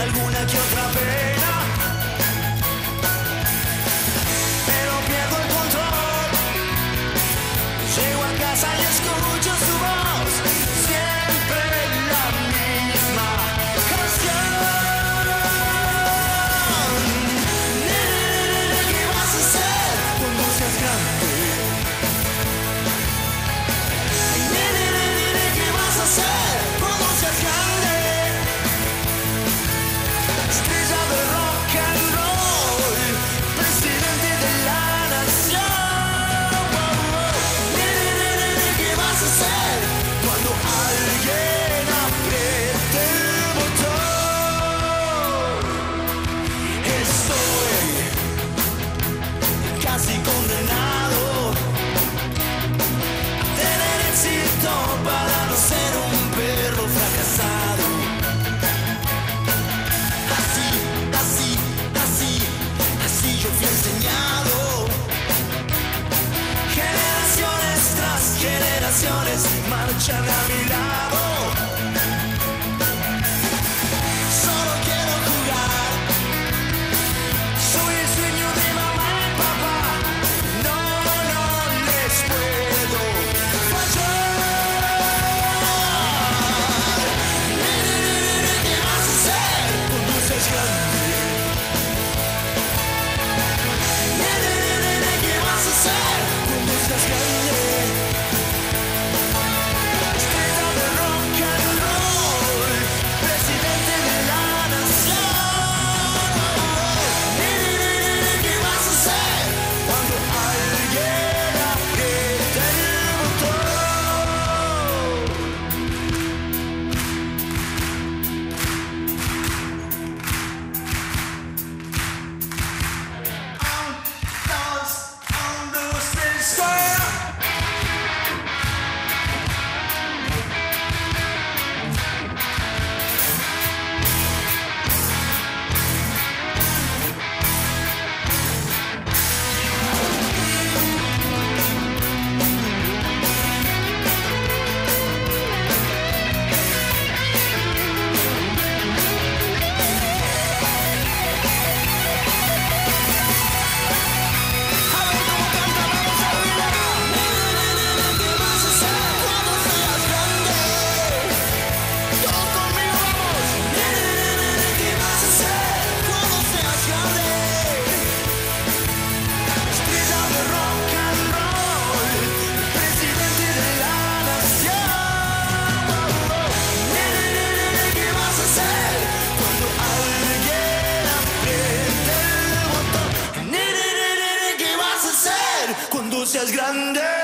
alguna que otra vez. estaciones marchan a mi. Seas grande?